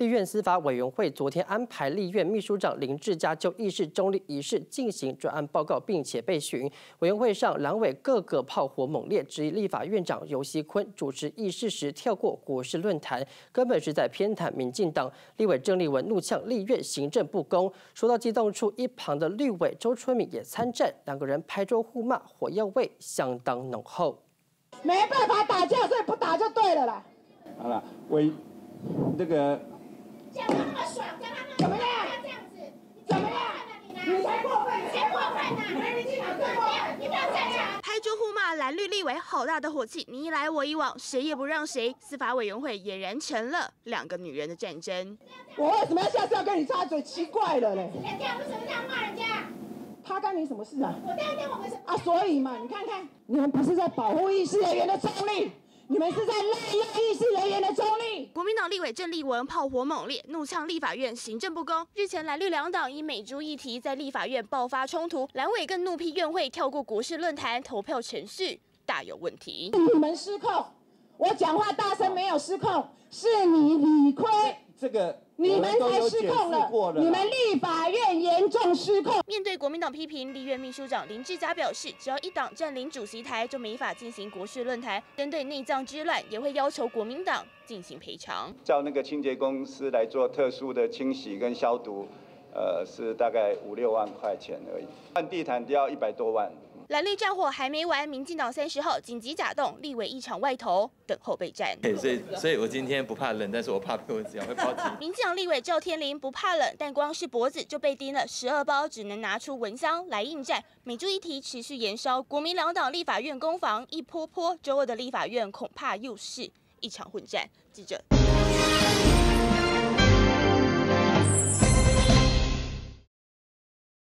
立院司法委员会昨天安排立院秘书长林志嘉就议事中立一事进行专案报告，并且被询。委员会上，蓝委各个炮火猛烈，质疑立法院长游锡坤主持议事时跳过国事论坛，根本是在偏袒民进党。立委郑丽文怒呛立院行政不公，说到激动处，一旁的绿委周春敏也参战，两个人拍桌互骂，火药味相当浓厚。没办法打架，所以不打就对了啦。好了，为那个。讲那么爽，讲那么怎么样？怎么样？你才过分，你才过分呢！你，不要这样。拍桌互骂，蓝绿立委好大的火气，你一来我一往，谁也不让谁。司法委员会俨然成了两个女人的战争。我为什么要下次要跟你插嘴？奇怪了嘞！人家为什么这样？骂人家？他干你什么事啊？我第二天我们是啊，所以嘛，你看看，你们不是在保护议事人员的中立？你们是在滥用议事人员的中立。党立委郑丽文炮火猛烈，怒呛立法院行政不公。日前蓝绿两党因美猪议题在立法院爆发冲突，蓝委更怒批院会跳过国事论坛投票程序，大有问题。你们失控，我讲话大声没有失控，是你。这个。你们才失控了！你们立法院严重失控。面对国民党批评，立院秘书长林志嘉表示，只要一党占领主席台，就没法进行国事论坛。针对内脏之乱，也会要求国民党进行赔偿。叫那个清洁公司来做特殊的清洗跟消毒，呃，是大概五六万块钱而已。换地毯都要一百多万。蓝绿战火还没完，民进党三十号紧急假动，立委一场外投，等候备战。所以，所以我今天不怕冷，但是我怕被蚊子咬会爆体。民进党立委赵天林不怕冷，但光是脖子就被叮了十二包，只能拿出蚊香来应战。美猪议题持续延烧，国民两党立法院攻防一波波，周二的立法院恐怕又是一场混战。记者。